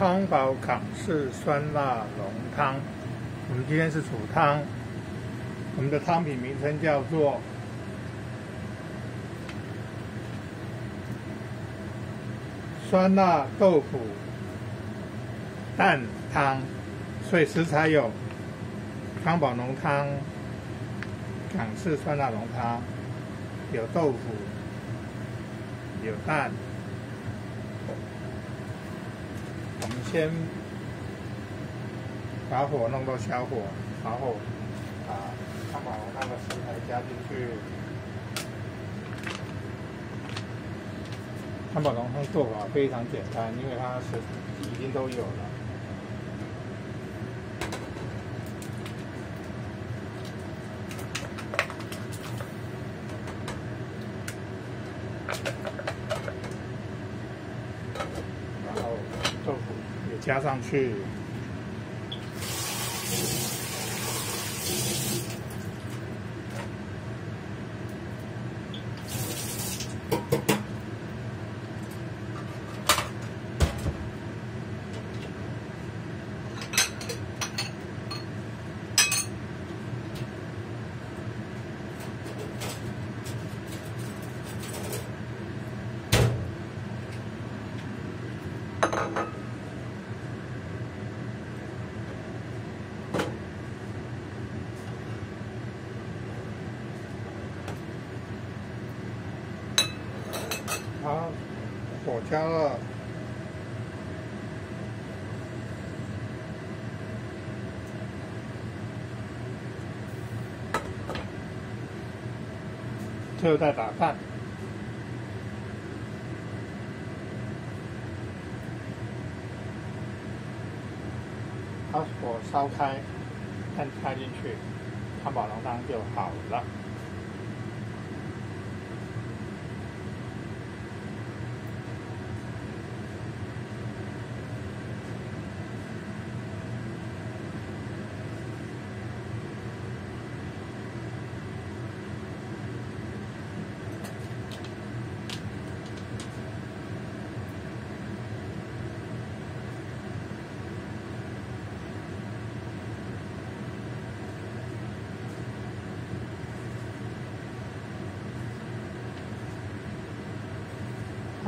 康宝港式酸辣浓汤。我们今天是煮汤，我们的汤品名称叫做酸辣豆腐蛋汤，所以食材有康宝浓汤、港式酸辣浓汤，有豆腐，有蛋。我们先把火弄到小火，然后把康宝浓汤的食材加进去。汉堡龙汤做法非常简单，因为它是已经都有了。然后豆腐也加上去。好，火加了，最后再打饭。把火烧开，蛋插进去，汉堡浓汤就好了。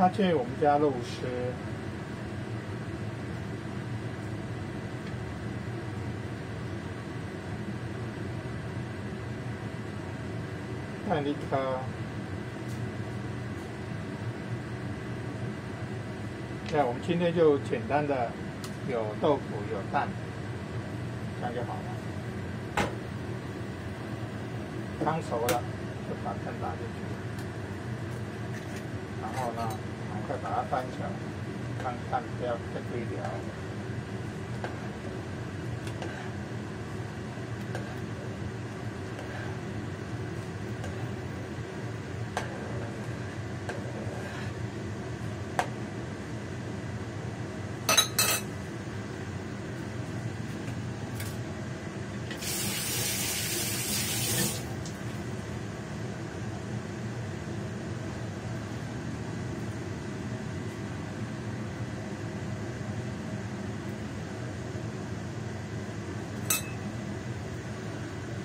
他建议我们加肉丝，蛋一颗，对，我们今天就简单的有豆腐有蛋，这样就好了。汤熟了，就把蛋打进去。然后呢，赶快把它翻起来，看看不要再堆了。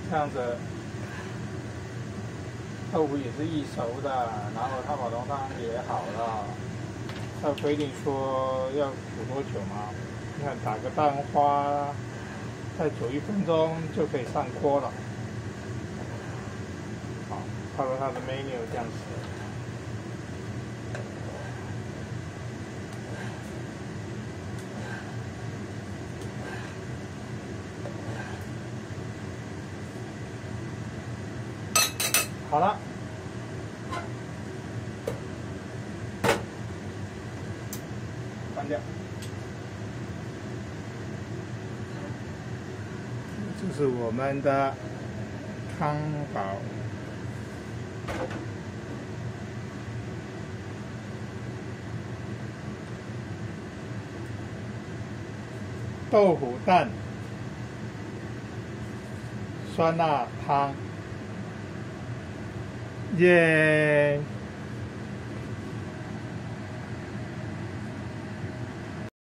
这样子，豆腐也是易熟的，然后汤宝浓汤也好了。它规定说要煮多久吗？你看打个蛋花，再煮一分钟就可以上锅了。好，他说他的 menu 这样写。好了，关掉。这是我们的康宝豆腐蛋酸辣汤。Yay!